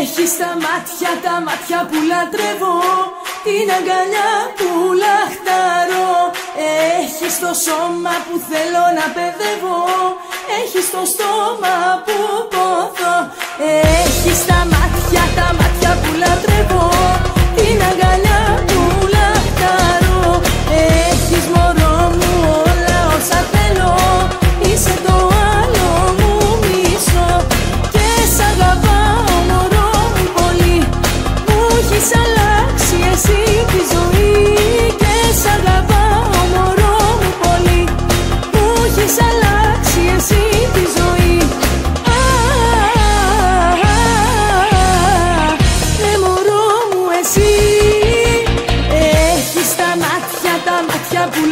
Έχει τα μάτια, τα μάτια που λατρεύω Την αγκαλιά που λαχταρώ. Έχεις το σώμα που θέλω να παιδεύω Έχεις το στόμα που ποθώ. Έχεις τα μάτια, τα μάτια που λατρεύω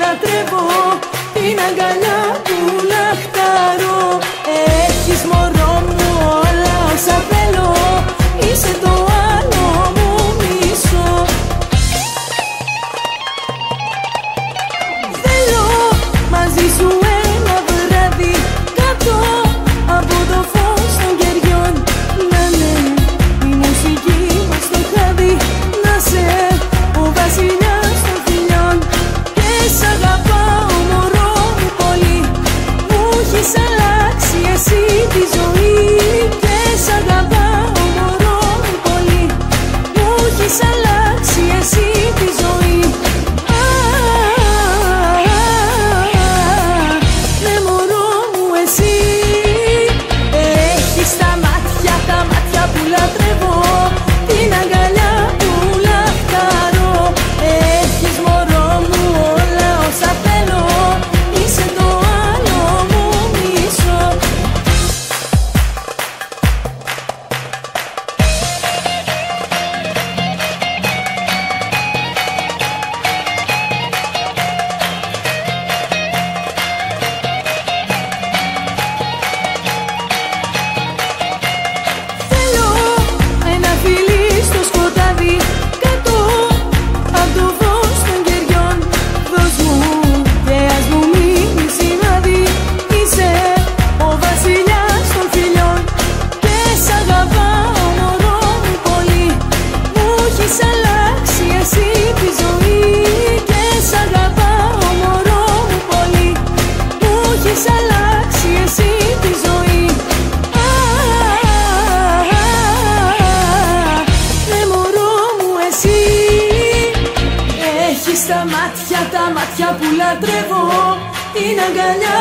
λατρεύω Την αγκαλιά του λαχταρώ. Έχεις μωρό μου όλα όσα θέλω Είσαι το άλλο μου μισό. Θέλω μαζί σου ένα βράδυ κάτω στα μάτια, τα μάτια που λατρεύω, την αγκαλιά.